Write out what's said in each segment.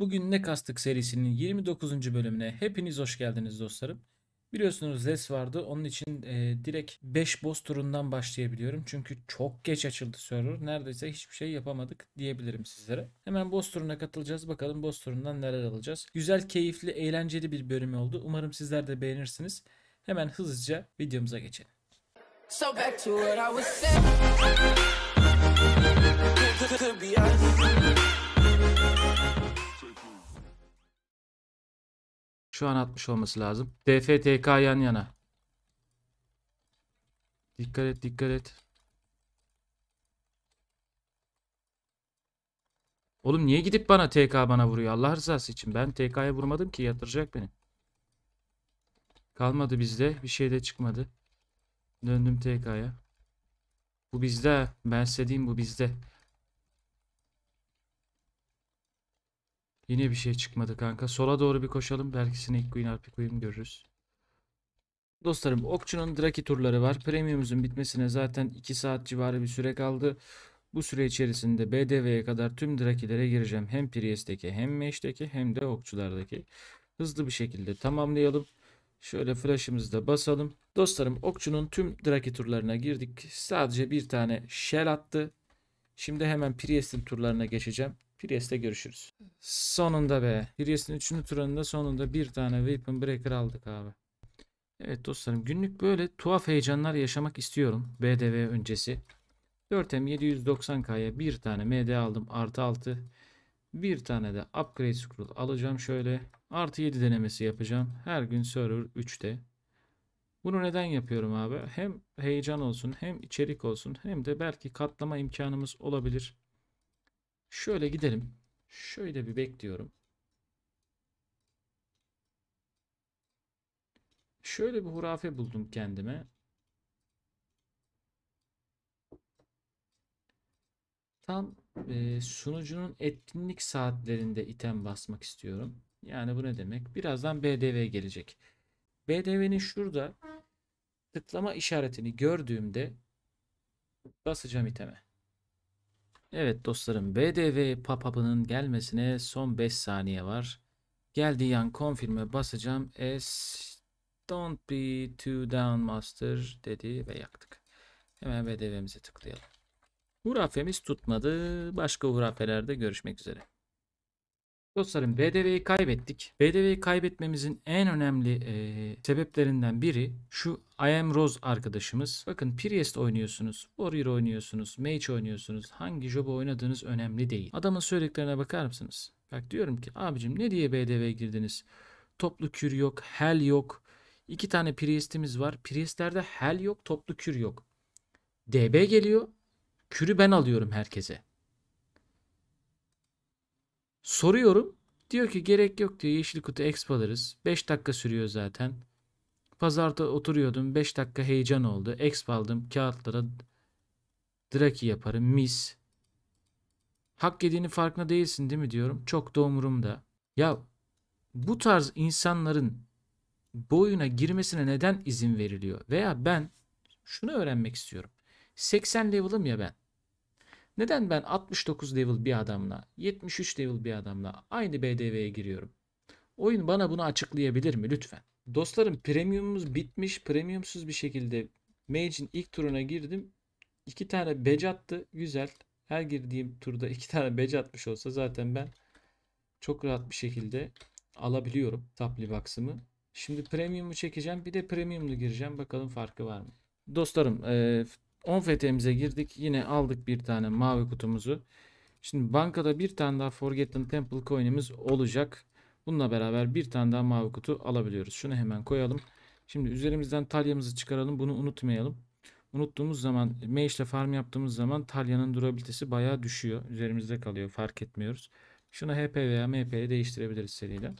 Bugün Ne Kastık serisinin 29. bölümüne hepiniz hoş geldiniz dostlarım. Biliyorsunuz Les vardı. Onun için e, direkt 5 boss turundan başlayabiliyorum. Çünkü çok geç açıldı server. Neredeyse hiçbir şey yapamadık diyebilirim sizlere. Hemen boss turuna katılacağız. Bakalım boss turundan neler alacağız. Güzel, keyifli, eğlenceli bir bölüm oldu. Umarım sizler de beğenirsiniz. Hemen hızlıca videomuza geçelim. So back to what I was saying. Şu an atmış olması lazım. DFTK yan yana. Dikkat et dikkat et. Oğlum niye gidip bana TK bana vuruyor Allah rızası için. Ben TK'ya vurmadım ki yatıracak beni. Kalmadı bizde. Bir şey de çıkmadı. Döndüm TK'ya. Bu bizde. Ben size diyeyim bu bizde. Yine bir şey çıkmadı kanka. Sola doğru bir koşalım. Belki Snake Queen RP Queen görürüz. Dostlarım Okçu'nun Draki turları var. Premium'umuzun bitmesine zaten 2 saat civarı bir süre kaldı. Bu süre içerisinde BDV'ye kadar tüm Draki'lere gireceğim. Hem Priest'teki hem Mage'deki hem de Okçulardaki. Hızlı bir şekilde tamamlayalım. Şöyle flash'ımızı da basalım. Dostlarım Okçu'nun tüm Draki turlarına girdik. Sadece bir tane Shell attı. Şimdi hemen Priest'in turlarına geçeceğim. Priest'te görüşürüz. Sonunda be. Priest'in 3. turunda sonunda bir tane Weapon Breaker aldık abi. Evet dostlarım günlük böyle tuhaf heyecanlar yaşamak istiyorum. BDV öncesi. 4M 790K'ya bir tane MD aldım. Artı 6. Bir tane de Upgrade Scroll alacağım şöyle. Artı 7 denemesi yapacağım. Her gün server 3'te. Bunu neden yapıyorum abi? Hem heyecan olsun hem içerik olsun hem de belki katlama imkanımız olabilir. Şöyle gidelim. Şöyle bir bekliyorum. Şöyle bir hurafe buldum kendime. Tam e, sunucunun etkinlik saatlerinde item basmak istiyorum. Yani bu ne demek? Birazdan BDV gelecek. BDV'nin şurada tıklama işaretini gördüğümde basacağım iteme. Evet dostlarım BDV pop-up'ının gelmesine son 5 saniye var. Geldiği an confirm'e basacağım. S don't be too down master dedi ve yaktık. Hemen BDV'mize tıklayalım. Hurafemiz tutmadı. Başka hurafelerde görüşmek üzere. Dostlarım BDV'yi kaybettik. BDV'yi kaybetmemizin en önemli e, sebeplerinden biri şu I am Rose arkadaşımız. Bakın Priest oynuyorsunuz, Warrior oynuyorsunuz, Mage oynuyorsunuz. Hangi job'u oynadığınız önemli değil. Adamın söylediklerine bakar mısınız? Bak diyorum ki abicim ne diye BDV'ye girdiniz? Toplu kür yok, hell yok. İki tane Priest'imiz var. Priest'lerde hell yok, toplu kür yok. DB geliyor. Kürü ben alıyorum herkese. Soruyorum. Diyor ki gerek yok diyor. Yeşil kutu exp alırız. 5 dakika sürüyor zaten. Pazarda oturuyordum. 5 dakika heyecan oldu. Exp aldım. Kağıtlara Draki yaparım. Mis. Hak yediğini farkında değilsin değil mi diyorum. Çok da umurumda. Ya bu tarz insanların bu oyuna girmesine neden izin veriliyor? Veya ben şunu öğrenmek istiyorum. 80 level'ım ya ben. Neden ben 69 level bir adamla, 73 level bir adamla aynı BDV'ye giriyorum? Oyun bana bunu açıklayabilir mi lütfen? Dostlarım premiumumuz bitmiş. Premiumsuz bir şekilde Mage'in ilk turuna girdim. İki tane badge attı. Güzel. Her girdiğim turda iki tane badge atmış olsa zaten ben çok rahat bir şekilde alabiliyorum Supply Box'ımı. Şimdi premium'u çekeceğim. Bir de premium'lu gireceğim. Bakalım farkı var mı? Dostlarım 10 FT'mize girdik. Yine aldık bir tane mavi kutumuzu. Şimdi bankada bir tane daha Forgotten Temple coin'imiz olacak. Bununla beraber bir tane daha mavi kutu alabiliyoruz. Şunu hemen koyalım. Şimdi üzerimizden talyamızı çıkaralım. Bunu unutmayalım. Unuttuğumuz zaman Mage ile farm yaptığımız zaman talyanın durabilitesi bayağı düşüyor. Üzerimizde kalıyor. Fark etmiyoruz. Şunu HP veya MP ile değiştirebiliriz seriyle.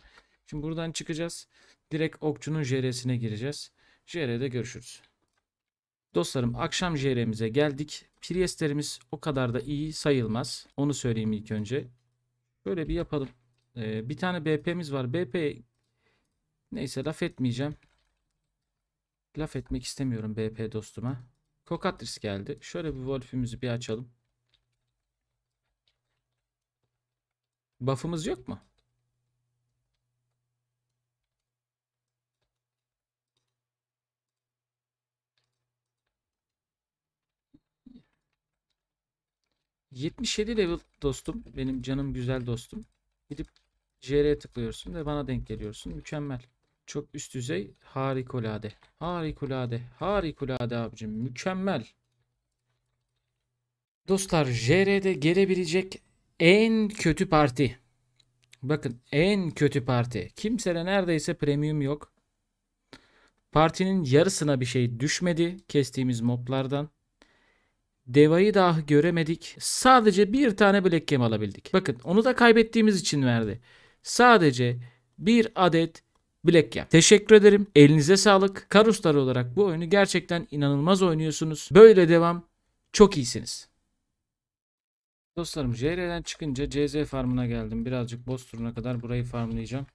Şimdi buradan çıkacağız. Direkt okçunun JR'sine gireceğiz. JR'de görüşürüz. Dostlarım akşam JR'mize geldik. Priestlerimiz o kadar da iyi sayılmaz. Onu söyleyeyim ilk önce. Böyle bir yapalım. Ee, bir tane BP'miz var. BP neyse laf etmeyeceğim. Laf etmek istemiyorum BP dostuma. Kokatris geldi. Şöyle bir Wolf'ümüzü bir açalım. Buff'ımız yok mu? 77 level dostum. Benim canım güzel dostum. Gidip JR'ye tıklıyorsun ve bana denk geliyorsun. Mükemmel. Çok üst düzey harikulade. Harikulade. Harikulade abicim. Mükemmel. Dostlar JR'de gelebilecek en kötü parti. Bakın en kötü parti. Kimsede neredeyse premium yok. Partinin yarısına bir şey düşmedi kestiğimiz moblardan. Deva'yı dahi göremedik. Sadece bir tane Black Gem alabildik. Bakın onu da kaybettiğimiz için verdi. Sadece bir adet Black Gem. Teşekkür ederim. Elinize sağlık. Karuslar olarak bu oyunu gerçekten inanılmaz oynuyorsunuz. Böyle devam. Çok iyisiniz. Dostlarım JR'den çıkınca CZ farmına geldim. Birazcık boss turuna kadar burayı farmlayacağım.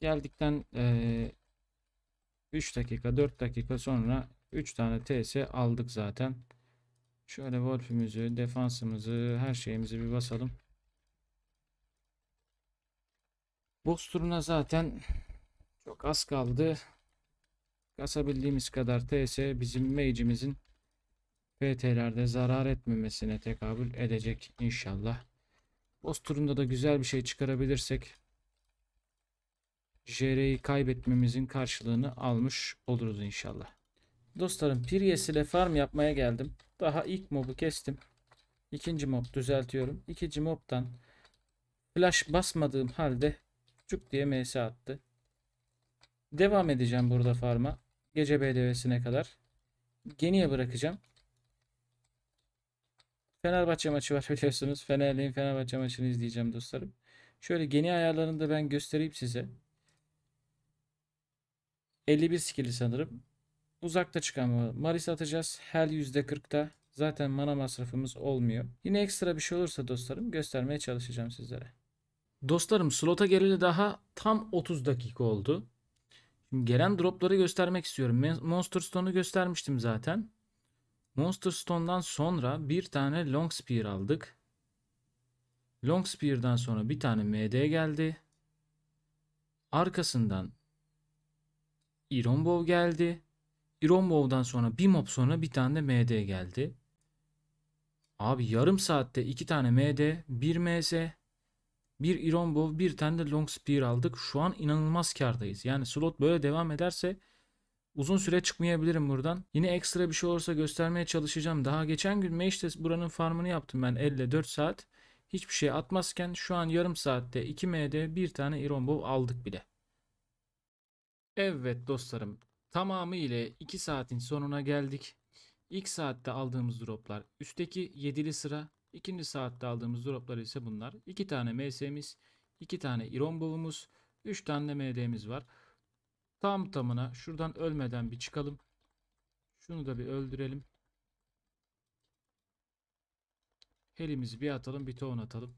Geldikten eee 3 dakika 4 dakika sonra 3 tane TS aldık zaten. Şöyle Wolf'ümüzü, defansımızı, her şeyimizi bir basalım. Boss turuna zaten çok az kaldı. Kasabildiğimiz kadar TS bizim mage'imizin PT'lerde zarar etmemesine tekabül edecek inşallah. Boss turunda da güzel bir şey çıkarabilirsek JR'yi kaybetmemizin karşılığını almış oluruz inşallah. Dostlarım Prius ile farm yapmaya geldim. Daha ilk mobu kestim. İkinci mob düzeltiyorum. İkinci mobtan flash basmadığım halde cuk diye MS attı. Devam edeceğim burada farma. Gece BDV'sine kadar. Geniye bırakacağım. Fenerbahçe maçı var biliyorsunuz. Fenerli'nin Fenerbahçe maçını izleyeceğim dostlarım. Şöyle geni ayarlarını da ben göstereyim size. 51 skill'i sanırım. Uzakta çıkan var. Maris atacağız. Hel %40'da. Zaten mana masrafımız olmuyor. Yine ekstra bir şey olursa dostlarım göstermeye çalışacağım sizlere. Dostlarım slota geleli daha tam 30 dakika oldu. Şimdi gelen dropları göstermek istiyorum. Monster Stone'u göstermiştim zaten. Monster Stone'dan sonra bir tane Long Spear aldık. Long Spear'dan sonra bir tane MD geldi. Arkasından Iron Bow geldi. Iron Bow'dan sonra bir mob sonra bir tane de MD geldi. Abi yarım saatte iki tane MD, bir MS, bir Iron Bow, bir tane de Long Spear aldık. Şu an inanılmaz kardayız. Yani slot böyle devam ederse uzun süre çıkmayabilirim buradan. Yine ekstra bir şey olursa göstermeye çalışacağım. Daha geçen gün Mage'de buranın farmını yaptım ben 54 saat. Hiçbir şey atmazken şu an yarım saatte 2 MD bir tane Iron Bow aldık bile. Evet dostlarım tamamı ile 2 saatin sonuna geldik. İlk saatte aldığımız droplar üstteki 7'li sıra. ikinci saatte aldığımız droplar ise bunlar. 2 tane MS'miz, 2 tane Iron Bow'umuz, 3 tane MD'miz var. Tam tamına şuradan ölmeden bir çıkalım. Şunu da bir öldürelim. Helimizi bir atalım bir tohum atalım.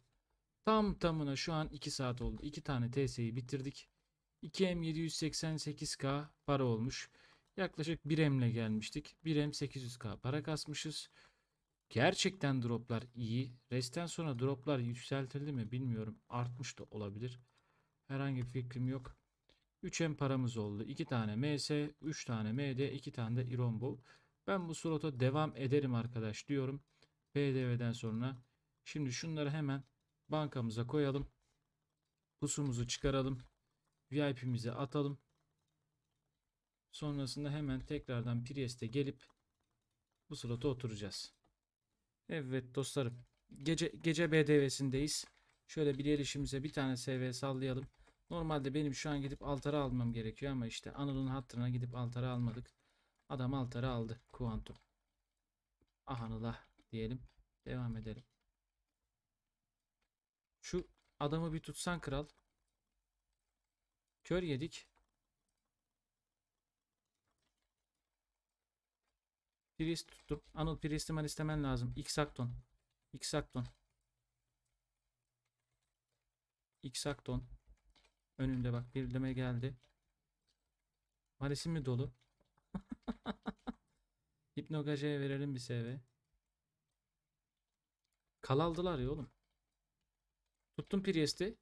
Tam tamına şu an 2 saat oldu. 2 tane TS'yi bitirdik. 2M 788K para olmuş. Yaklaşık 1M'le gelmiştik. 1M 800K para kasmışız. Gerçekten droplar iyi. Resten sonra droplar yükseltildi mi bilmiyorum. Artmış da olabilir. Herhangi bir fikrim yok. 3M paramız oldu. 2 tane MS, 3 tane MD, 2 tane de Iron Bow. Ben bu slota devam ederim arkadaş diyorum. BDV'den sonra. Şimdi şunları hemen bankamıza koyalım. Pusumuzu çıkaralım. VIP'mizi atalım. Sonrasında hemen tekrardan Priest'e gelip bu slota oturacağız. Evet dostlarım. Gece gece BDV'sindeyiz. Şöyle bir erişimize bir tane SV sallayalım. Normalde benim şu an gidip altara almam gerekiyor ama işte Anıl'ın hatırına gidip altara almadık. Adam altara aldı. Kuantum. Ah Anıl'a diyelim. Devam edelim. Şu adamı bir tutsan kral. Kör yedik. Priest tuttum. Anıl Priest'i ben istemen lazım. Xakton. Xakton. Xakton. Önümde bak birleme geldi. Malisim mi dolu? Hipnogaja'ya verelim bir SV. Kal aldılar ya oğlum. Tuttum Priest'i.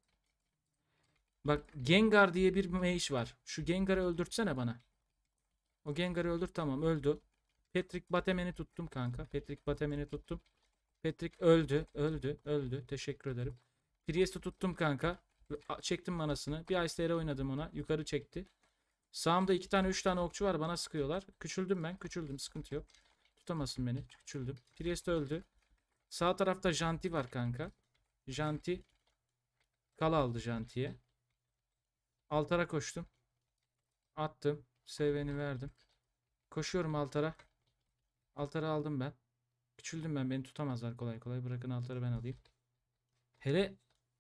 Bak Gengar diye bir mage var. Şu Gengar'ı öldürtsene bana. O Gengar'ı öldür tamam öldü. Patrick Bateman'i tuttum kanka. Patrick Bateman'i tuttum. Patrick öldü. Öldü. Öldü. Teşekkür ederim. Priest'i tuttum kanka. Çektim manasını. Bir Ice oynadım ona. Yukarı çekti. Sağımda iki tane üç tane okçu var. Bana sıkıyorlar. Küçüldüm ben. Küçüldüm. Sıkıntı yok. Tutamazsın beni. Küçüldüm. Priest öldü. Sağ tarafta Janti var kanka. Janti. Kal aldı Janti'ye. Altara koştum. Attım. Seveni verdim. Koşuyorum altara. Altara aldım ben. Küçüldüm ben. Beni tutamazlar kolay kolay. Bırakın altarı ben alayım. Hele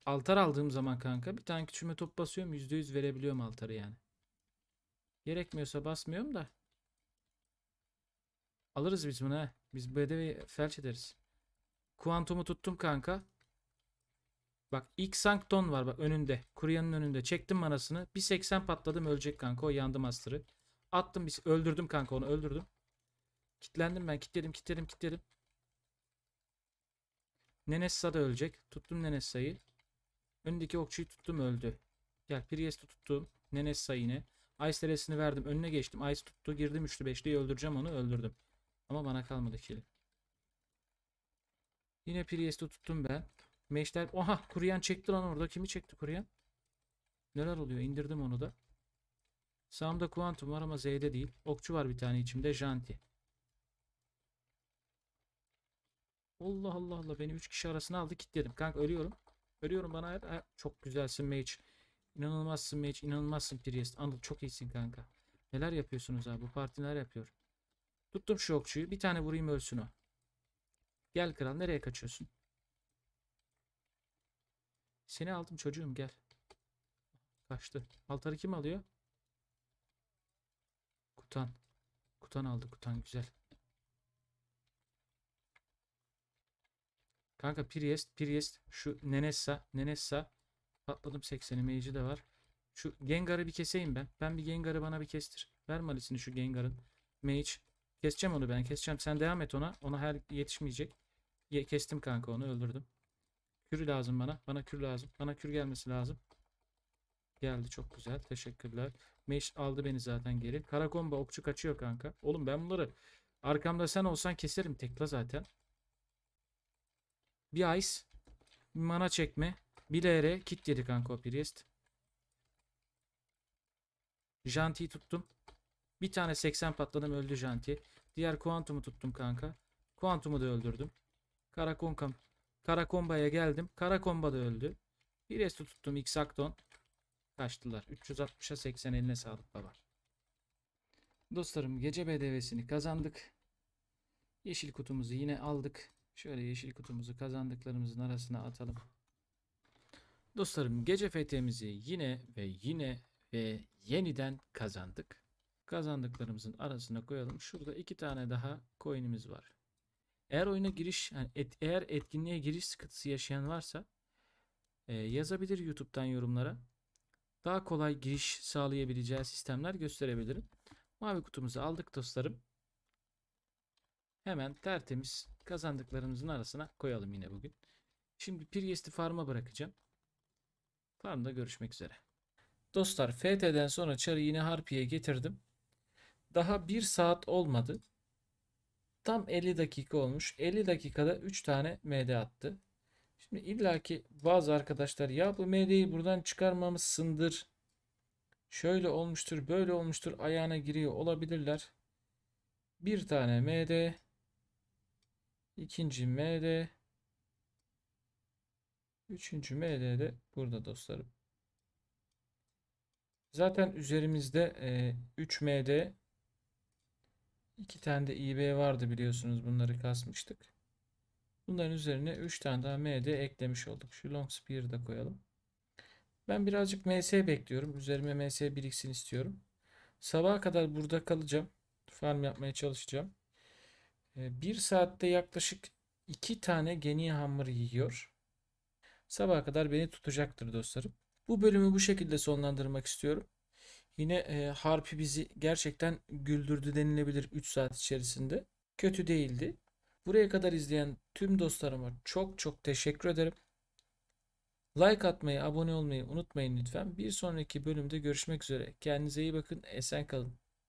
altar aldığım zaman kanka bir tane küçülme top basıyorum. %100 verebiliyorum altarı yani. Gerekmiyorsa basmıyorum da. Alırız biz bunu he. Biz bedevi felç ederiz. Kuantumu tuttum kanka. Bak ilk Sankton var bak önünde. Kuryanın önünde. Çektim manasını. Bir 80 patladım ölecek kanka. O yandı master'ı. Attım bir öldürdüm kanka onu öldürdüm. Kitlendim ben. Kitledim kitledim kitledim. Nenessa da ölecek. Tuttum Nenessa'yı. Önündeki okçuyu tuttum öldü. Gel Priest'i tuttum. Nenessa yine. Ice teresini verdim. Önüne geçtim. Ice tuttu. Girdim üçlü beşliyi öldüreceğim onu. Öldürdüm. Ama bana kalmadı kill. Yine Priest'i tuttum ben. Meşler. Oha kuruyan çekti lan orada. Kimi çekti kuruyan? Neler oluyor? İndirdim onu da. Sağımda Quantum var ama Z'de değil. Okçu var bir tane içimde. Janti. Allah Allah Allah. Beni 3 kişi arasına aldı. Kilitledim. Kanka ölüyorum. Ölüyorum bana. Ha, Çok güzelsin Mage. İnanılmazsın Mage. İnanılmazsın Priest. Anıl çok iyisin kanka. Neler yapıyorsunuz abi? Bu parti neler yapıyor? Tuttum şu okçuyu. Bir tane vurayım ölsün o. Gel kral. Nereye kaçıyorsun? Seni aldım çocuğum gel. Kaçtı. Altarı kim alıyor? Kutan. Kutan aldı kutan güzel. Kanka Priest, Priest, şu Nenessa, Nenessa. Patladım 80'i mage'i de var. Şu Gengar'ı bir keseyim ben. Ben bir Gengar'ı bana bir kestir. Ver malisini şu Gengar'ın. Mage. Keseceğim onu ben keseceğim. Sen devam et ona. Ona her yetişmeyecek. Ye- kestim kanka onu öldürdüm. Kür lazım bana. Bana kür lazım. Bana kür gelmesi lazım. Geldi çok güzel. Teşekkürler. Meş aldı beni zaten geri. Karakomba okçu kaçıyor kanka. Oğlum ben bunları arkamda sen olsan keserim tekla zaten. Bir ice. Bir mana çekme. Bir LR. Kit yedi kanka o Priest. Janti'yi tuttum. Bir tane 80 patladım öldü Janti. Diğer Quantum'u tuttum kanka. Quantum'u da öldürdüm. Karakonkam. Karakomba'ya geldim. Karakomba da öldü. Priest'i tuttum Xacton. Kaçtılar. 360'a 80 eline sağlık baba. Dostlarım gece BDV'sini kazandık. Yeşil kutumuzu yine aldık. Şöyle yeşil kutumuzu kazandıklarımızın arasına atalım. Dostlarım gece FT'mizi yine ve yine ve yeniden kazandık. Kazandıklarımızın arasına koyalım. Şurada iki tane daha coin'imiz var. Eğer oyuna giriş, yani et- eğer etkinliğe giriş sıkıntısı yaşayan varsa e, yazabilir YouTube'dan yorumlara. Daha kolay giriş sağlayabileceği sistemler gösterebilirim. Mavi kutumuzu aldık dostlarım. Hemen tertemiz kazandıklarımızın arasına koyalım yine bugün. Şimdi Priest'i farm'a bırakacağım. Farm'da görüşmek üzere. Dostlar FT'den sonra çarı yine Harpi'ye getirdim. Daha 1 saat olmadı. Tam 50 dakika olmuş. 50 dakikada 3 tane MD attı. Şimdi illaki bazı arkadaşlar ya bu MD'yi buradan çıkarmamışsındır. Şöyle olmuştur, böyle olmuştur ayağına giriyor olabilirler. Bir tane MD. ikinci MD. Üçüncü MD de burada dostlarım. Zaten üzerimizde e, 3 MD iki tane de IB vardı biliyorsunuz bunları kasmıştık. Bunların üzerine 3 tane daha MD eklemiş olduk. Şu long spear'ı da koyalım. Ben birazcık MS bekliyorum. Üzerime MS biriksin istiyorum. Sabaha kadar burada kalacağım. Farm yapmaya çalışacağım. Ee, Bir saatte yaklaşık 2 tane geni hammer yiyor. Sabaha kadar beni tutacaktır dostlarım. Bu bölümü bu şekilde sonlandırmak istiyorum. Yine e, Harpi bizi gerçekten güldürdü denilebilir 3 saat içerisinde. Kötü değildi. Buraya kadar izleyen tüm dostlarıma çok çok teşekkür ederim. Like atmayı, abone olmayı unutmayın lütfen. Bir sonraki bölümde görüşmek üzere. Kendinize iyi bakın. Esen kalın.